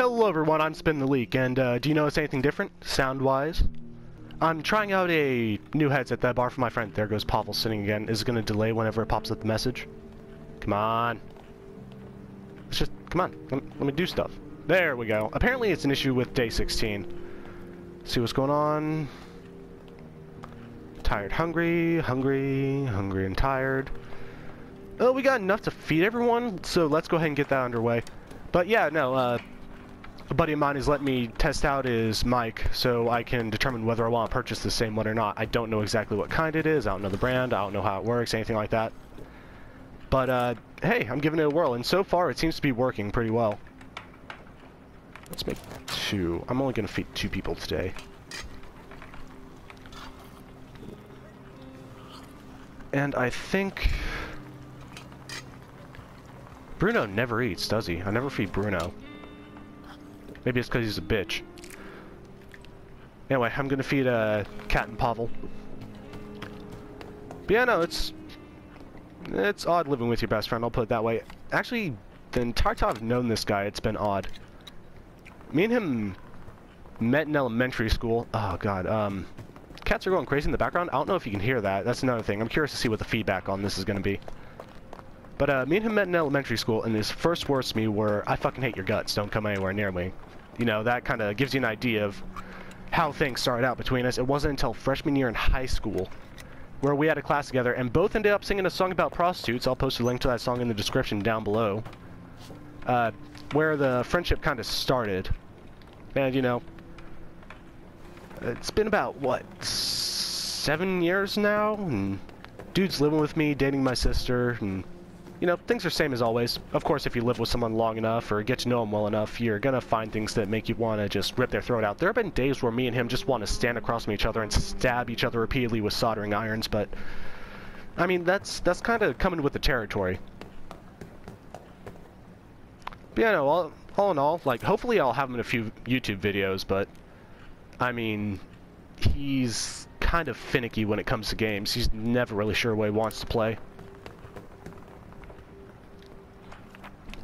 Hello everyone, I'm Spin the Leak, and uh, do you notice anything different, sound-wise? I'm trying out a new headset that I borrowed from my friend. There goes Pavel sitting again. Is it going to delay whenever it pops up the message? Come on. Let's just, come on, let, let me do stuff. There we go. Apparently it's an issue with day 16. See what's going on. Tired, hungry, hungry, hungry and tired. Oh, we got enough to feed everyone, so let's go ahead and get that underway. But yeah, no, uh, a buddy of mine has let me test out his mic so I can determine whether I want to purchase the same one or not. I don't know exactly what kind it is, I don't know the brand, I don't know how it works, anything like that. But, uh, hey, I'm giving it a whirl, and so far it seems to be working pretty well. Let's make two. I'm only going to feed two people today. And I think... Bruno never eats, does he? I never feed Bruno. Maybe it's because he's a bitch. Anyway, I'm gonna feed uh, Cat and Pavel. But yeah, no, it's... It's odd living with your best friend, I'll put it that way. Actually, the entire time I've known this guy, it's been odd. Me and him met in elementary school. Oh, God, um... Cats are going crazy in the background. I don't know if you can hear that. That's another thing. I'm curious to see what the feedback on this is to be. But uh, me and him met in elementary school, and his first words to me were, I fucking hate your guts. Don't come anywhere near me. You know, that kind of gives you an idea of how things started out between us. It wasn't until freshman year in high school where we had a class together, and both ended up singing a song about prostitutes. I'll post a link to that song in the description down below. Uh, where the friendship kind of started. And, you know, it's been about, what, seven years now? And dude's living with me, dating my sister, and, you know, things are same as always. Of course, if you live with someone long enough or get to know them well enough, you're gonna find things that make you want to just rip their throat out. There have been days where me and him just want to stand across from each other and stab each other repeatedly with soldering irons, but, I mean, that's, that's kind of coming with the territory. But yeah, no, all, all in all, like, hopefully I'll have him in a few YouTube videos, but I mean, he's kind of finicky when it comes to games. He's never really sure what he wants to play.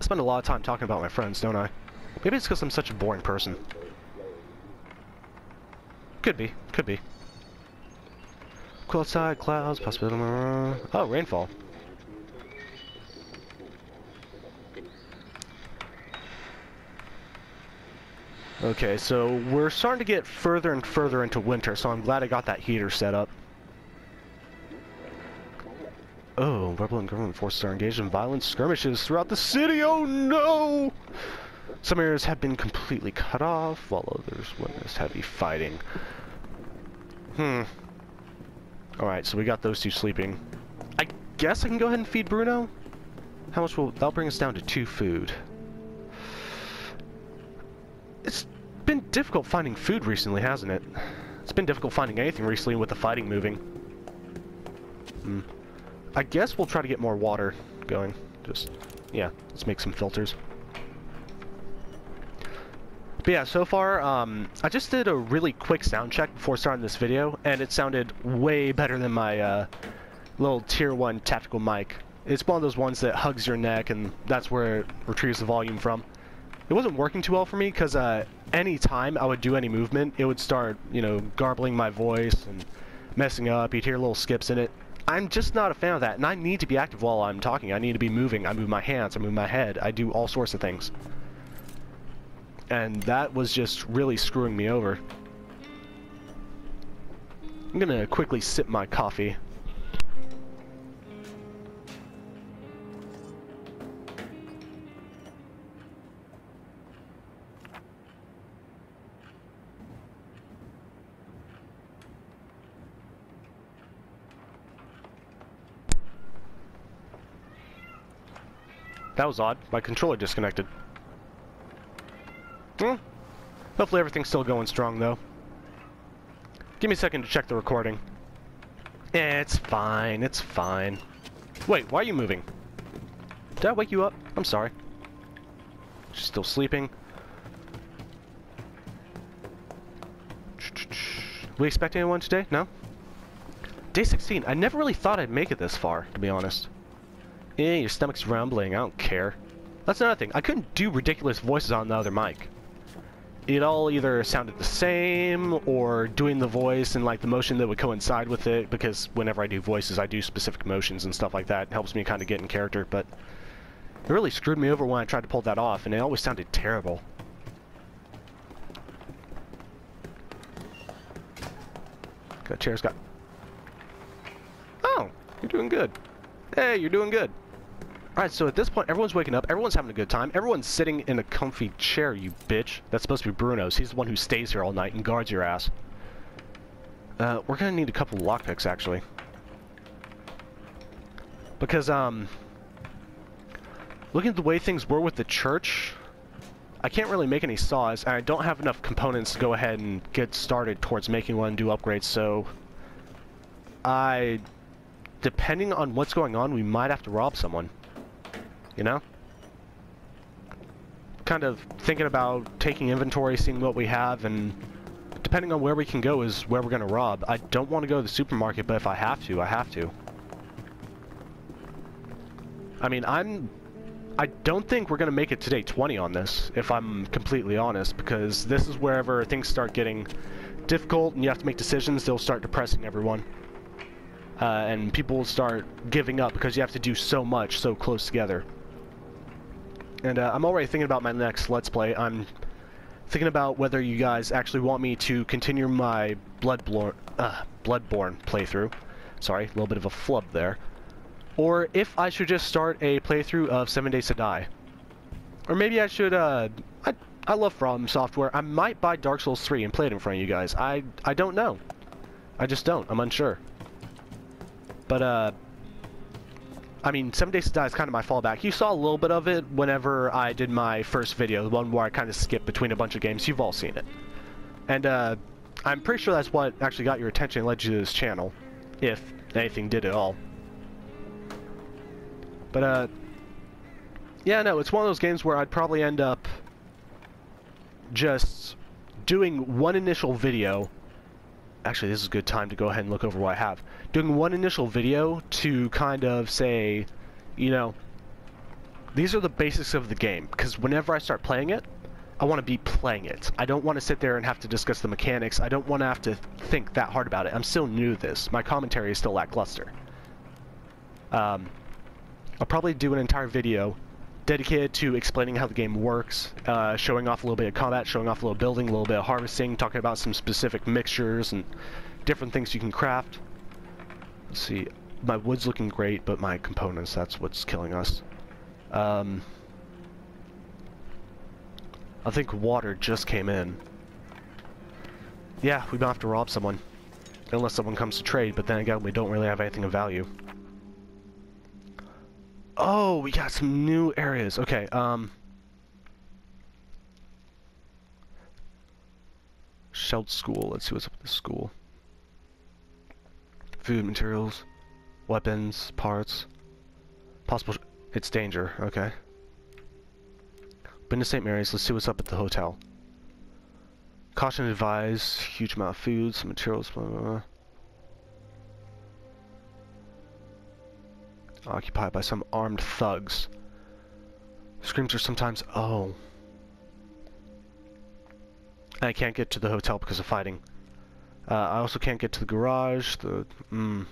Spend a lot of time talking about my friends, don't I? Maybe it's because I'm such a boring person. Could be, could be. Cool outside, clouds, possibility. Uh, oh, rainfall. Okay, so we're starting to get further and further into winter, so I'm glad I got that heater set up. Oh, rebel and government forces are engaged in violent skirmishes throughout the city, oh no! Some areas have been completely cut off, while others witnessed heavy fighting. Hmm. Alright, so we got those two sleeping. I guess I can go ahead and feed Bruno? How much will... that'll bring us down to two food. It's been difficult finding food recently, hasn't it? It's been difficult finding anything recently with the fighting moving. Hmm. I guess we'll try to get more water going. Just, yeah, let's make some filters. But yeah, so far, um, I just did a really quick sound check before starting this video, and it sounded way better than my uh, little tier 1 tactical mic. It's one of those ones that hugs your neck, and that's where it retrieves the volume from it wasn't working too well for me because uh, any time I would do any movement, it would start, you know, garbling my voice and messing up. You'd hear little skips in it. I'm just not a fan of that, and I need to be active while I'm talking. I need to be moving. I move my hands. I move my head. I do all sorts of things. And that was just really screwing me over. I'm gonna quickly sip my coffee. That was odd. My controller disconnected. Hmm. Hopefully everything's still going strong, though. Give me a second to check the recording. It's fine. It's fine. Wait, why are you moving? Did I wake you up? I'm sorry. She's still sleeping. We expect anyone today? No? Day 16. I never really thought I'd make it this far, to be honest. Yeah, your stomach's rumbling. I don't care. That's another thing. I couldn't do ridiculous voices on the other mic. it all either sounded the same or doing the voice and like the motion that would coincide with it because whenever I do voices I do specific motions and stuff like that it helps me kind of get in character but it really screwed me over when I tried to pull that off and it always sounded terrible. Got chairs got Oh, you're doing good. Hey, you're doing good. Alright, so at this point, everyone's waking up, everyone's having a good time, everyone's sitting in a comfy chair, you bitch. That's supposed to be Bruno's. He's the one who stays here all night and guards your ass. Uh, we're gonna need a couple lockpicks, actually. Because, um... Looking at the way things were with the church, I can't really make any saws, and I don't have enough components to go ahead and get started towards making one do upgrades, so... I... Depending on what's going on, we might have to rob someone you know? Kind of thinking about taking inventory, seeing what we have, and depending on where we can go is where we're going to rob. I don't want to go to the supermarket, but if I have to, I have to. I mean, I'm... I don't think we're going to make it to day 20 on this, if I'm completely honest, because this is wherever things start getting difficult and you have to make decisions, they'll start depressing everyone. Uh, and people will start giving up because you have to do so much so close together. And uh, I'm already thinking about my next Let's Play. I'm thinking about whether you guys actually want me to continue my Bloodborne, uh, Bloodborne playthrough. Sorry, a little bit of a flub there. Or if I should just start a playthrough of Seven Days to Die. Or maybe I should, uh, I, I love From Software. I might buy Dark Souls 3 and play it in front of you guys. I, I don't know. I just don't. I'm unsure. But, uh, I mean, Seven Days to Die is kind of my fallback. You saw a little bit of it whenever I did my first video, the one where I kind of skipped between a bunch of games. You've all seen it. And uh, I'm pretty sure that's what actually got your attention and led you to this channel, if anything did at all. But, uh, yeah, no, it's one of those games where I'd probably end up just doing one initial video actually this is a good time to go ahead and look over what I have. Doing one initial video to kind of say, you know, these are the basics of the game, because whenever I start playing it, I want to be playing it. I don't want to sit there and have to discuss the mechanics. I don't want to have to think that hard about it. I'm still new to this. My commentary is still lackluster. Um, I'll probably do an entire video dedicated to explaining how the game works, uh, showing off a little bit of combat, showing off a little building, a little bit of harvesting, talking about some specific mixtures and different things you can craft. Let's see, my wood's looking great, but my components, that's what's killing us. Um, I think water just came in. Yeah, we might have to rob someone. Unless someone comes to trade, but then again, we don't really have anything of value. Oh, we got some new areas. Okay, um... Shelled school. Let's see what's up with the school. Food materials, weapons, parts. Possible... It's danger. Okay. Been to St. Mary's. Let's see what's up at the hotel. Caution advised. Huge amount of food, some materials, blah, blah, blah. Occupied by some armed thugs. Screams are sometimes, oh. I can't get to the hotel because of fighting. Uh, I also can't get to the garage, the, mm.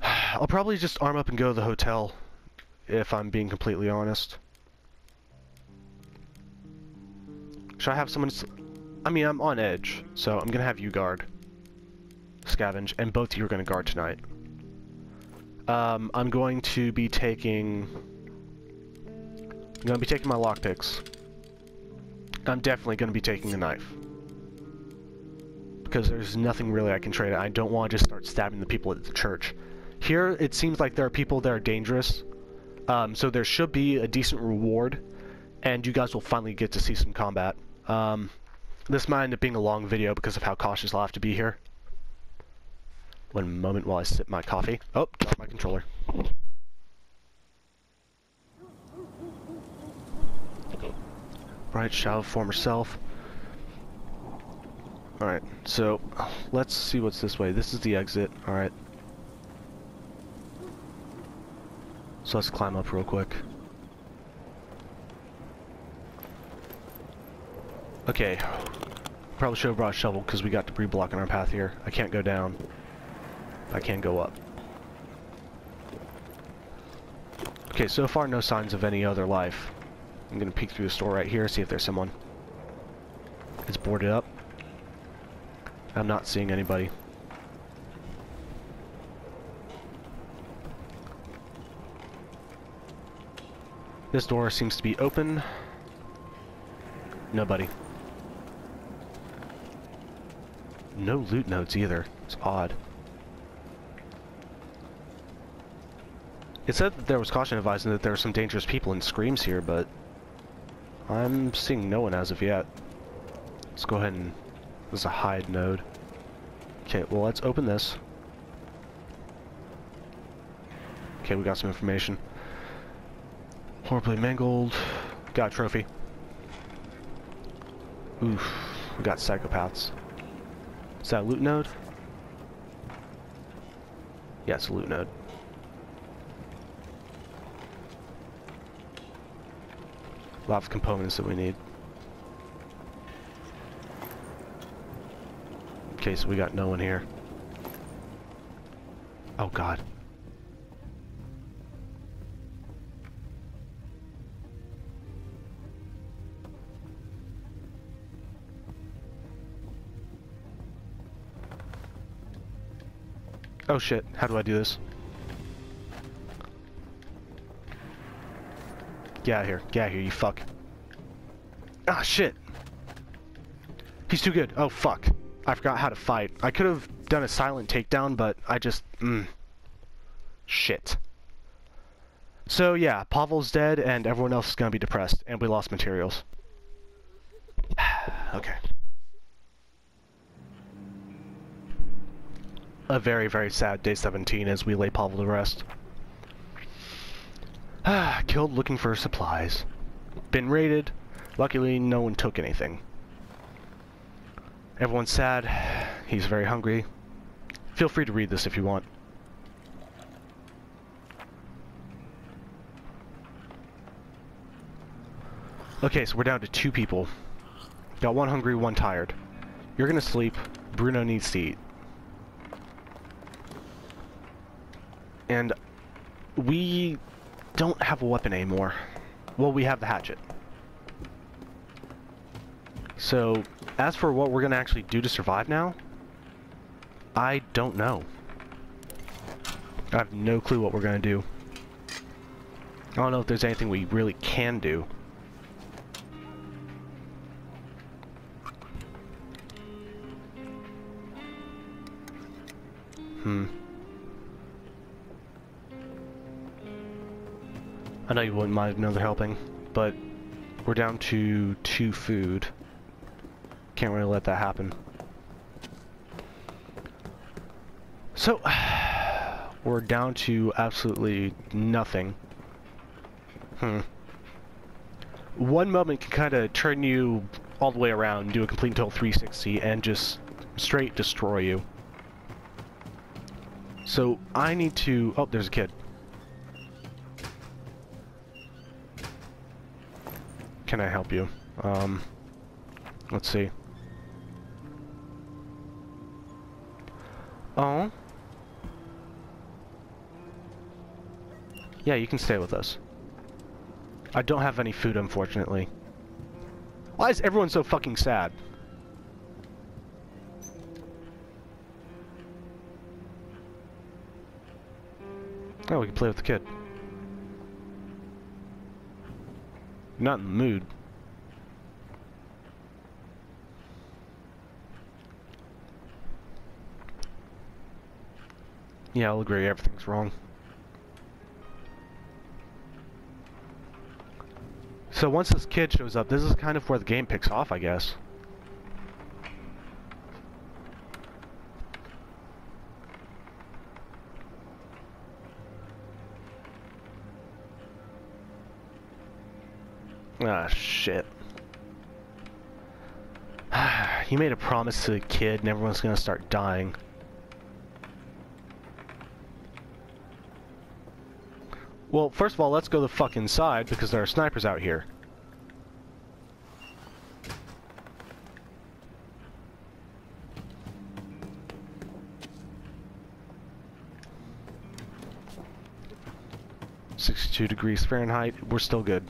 I'll probably just arm up and go to the hotel, if I'm being completely honest. Should I have someone... I mean, I'm on edge, so I'm gonna have you guard scavenge, and both of you are going to guard tonight. Um, I'm going to be taking... I'm going to be taking my lockpicks. I'm definitely going to be taking the knife. Because there's nothing really I can trade. I don't want to just start stabbing the people at the church. Here, it seems like there are people that are dangerous. Um, so there should be a decent reward. And you guys will finally get to see some combat. Um, this might end up being a long video because of how cautious I'll have to be here. One moment while I sip my coffee. Oh, drop my controller. Bright shadow former self. Alright, so let's see what's this way. This is the exit, alright. So let's climb up real quick. Okay, probably should have brought a shovel because we got debris blocking our path here. I can't go down. I can't go up. Okay, so far no signs of any other life. I'm gonna peek through the store right here, see if there's someone. It's boarded up. I'm not seeing anybody. This door seems to be open. Nobody. No loot nodes either. It's odd. It said that there was caution advising that there are some dangerous people and screams here, but I'm seeing no one as of yet. Let's go ahead and... There's a hide node. Okay, well let's open this. Okay, we got some information. Horribly mangled. Got trophy. Oof. We got psychopaths. Is that loot node? Yeah, it's a loot node. A lot of components that we need. Okay, so we got no one here. Oh god. Oh shit, how do I do this? Get out here, get out here, you fuck. Ah, shit! He's too good. Oh, fuck. I forgot how to fight. I could have done a silent takedown, but I just... Mm. Shit. So, yeah, Pavel's dead, and everyone else is gonna be depressed, and we lost materials. okay. a very, very sad day 17 as we lay Pavel to rest. Ah, killed looking for supplies. Been raided. Luckily, no one took anything. Everyone's sad. He's very hungry. Feel free to read this if you want. Okay, so we're down to two people. Got one hungry, one tired. You're gonna sleep. Bruno needs to eat. And we don't have a weapon anymore. Well, we have the hatchet. So, as for what we're going to actually do to survive now, I don't know. I have no clue what we're going to do. I don't know if there's anything we really can do. Hmm. I know you wouldn't mind another helping, but we're down to two food. Can't really let that happen. So, we're down to absolutely nothing. Hmm. One moment can kind of turn you all the way around, do a complete total 360, and just straight destroy you. So, I need to... Oh, there's a kid. Can I help you? Um, let's see. Oh? Yeah, you can stay with us. I don't have any food, unfortunately. Why is everyone so fucking sad? Oh, we can play with the kid. Not in the mood. Yeah, I'll agree, everything's wrong. So once this kid shows up, this is kind of where the game picks off, I guess. Ah, shit. you made a promise to the kid and everyone's gonna start dying. Well, first of all, let's go the fuck inside because there are snipers out here. Sixty-two degrees Fahrenheit. We're still good.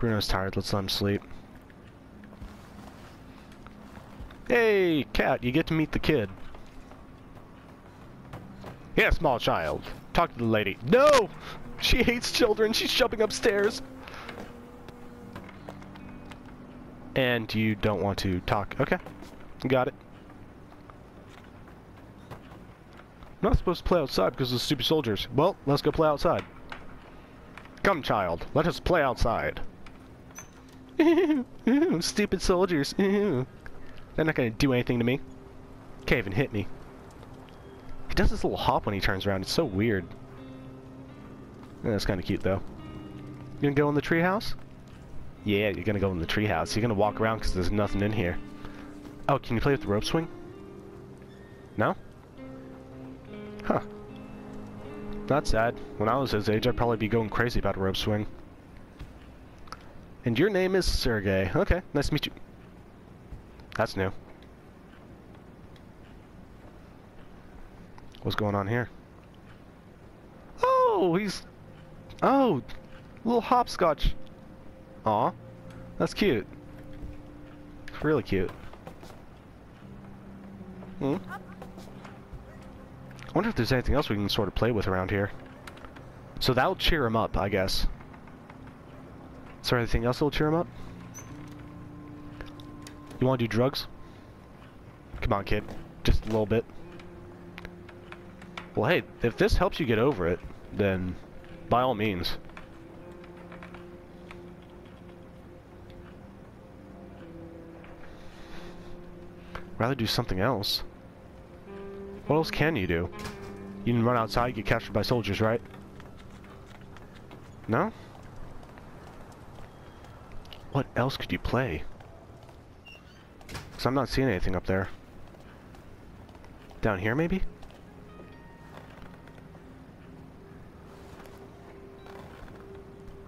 Bruno's tired. Let's let him sleep. Hey, cat, you get to meet the kid. Yeah, small child. Talk to the lady. No! She hates children. She's jumping upstairs. And you don't want to talk. Okay. Got it. I'm not supposed to play outside because of the stupid soldiers. Well, let's go play outside. Come, child. Let us play outside. stupid soldiers. They're not gonna do anything to me. Can't even hit me. He does this little hop when he turns around. It's so weird. Yeah, that's kind of cute, though. You gonna go in the treehouse? Yeah, you're gonna go in the treehouse. You're gonna walk around because there's nothing in here. Oh, can you play with the rope swing? No? Huh. That's sad. When I was his age, I'd probably be going crazy about a rope swing. And your name is Sergey. Okay, nice to meet you. That's new. What's going on here? Oh, he's... Oh, little hopscotch. Aw, that's cute. It's Really cute. Hmm? I wonder if there's anything else we can sort of play with around here. So that'll cheer him up, I guess. Is there anything else that'll cheer him up? You want to do drugs? Come on, kid. Just a little bit. Well, hey, if this helps you get over it, then by all means. Rather do something else. What else can you do? You can run outside, get captured by soldiers, right? No? What else could you play? Because I'm not seeing anything up there. Down here, maybe?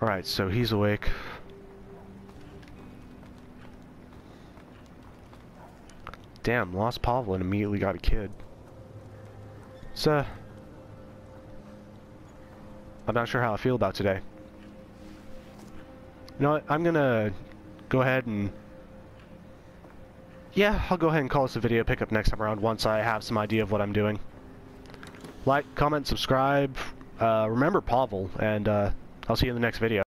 Alright, so he's awake. Damn, lost Pavel and immediately got a kid. So, I'm not sure how I feel about today. Know what, I'm gonna go ahead and... Yeah, I'll go ahead and call this a video, pick up next time around once I have some idea of what I'm doing. Like, comment, subscribe, uh, remember Pavel, and uh, I'll see you in the next video.